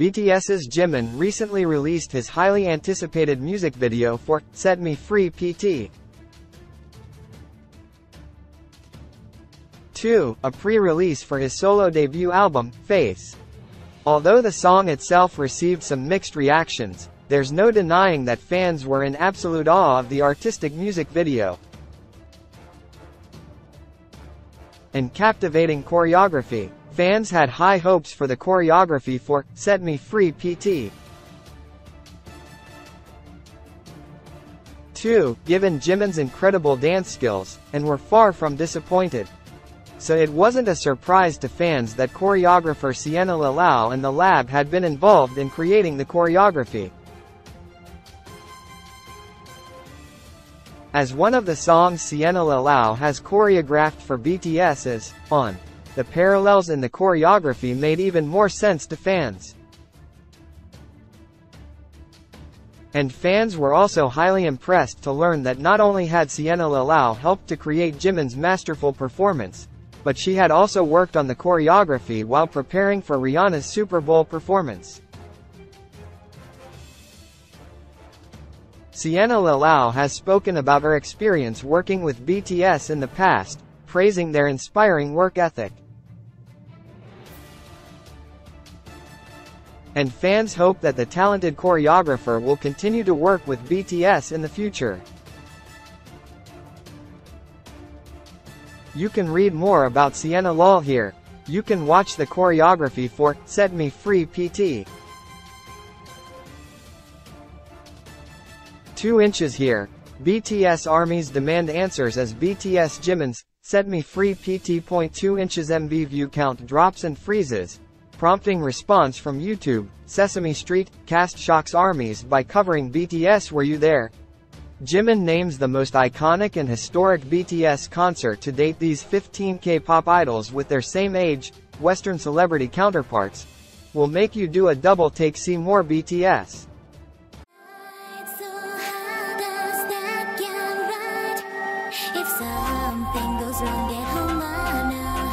BTS's Jimin recently released his highly anticipated music video for Set Me Free PT. 2, a pre-release for his solo debut album, Face. Although the song itself received some mixed reactions, there's no denying that fans were in absolute awe of the artistic music video. And captivating choreography. Fans had high hopes for the choreography for Set Me Free PT. 2, given Jimin's incredible dance skills, and were far from disappointed. So it wasn't a surprise to fans that choreographer Sienna Lalau and the lab had been involved in creating the choreography. As one of the songs Sienna Lalau has choreographed for BTS is, On. The parallels in the choreography made even more sense to fans. And fans were also highly impressed to learn that not only had Sienna Lalau helped to create Jimin's masterful performance, but she had also worked on the choreography while preparing for Rihanna's Super Bowl performance. Sienna Lalau has spoken about her experience working with BTS in the past, praising their inspiring work ethic. And fans hope that the talented choreographer will continue to work with BTS in the future. You can read more about Sienna Lalau here. You can watch the choreography for Set Me Free PT. 2 inches here. BTS armies demand answers as BTS Jimin's Set Me Free PT.2 inches MV view count drops and freezes, prompting response from YouTube, Sesame Street, cast shocks armies by covering BTS Were You There? Jimin names the most iconic and historic BTS concert to date these 15 K-pop idols with their same age, Western celebrity counterparts, will make you do a double take see more BTS. If something goes wrong, get home on a hurt.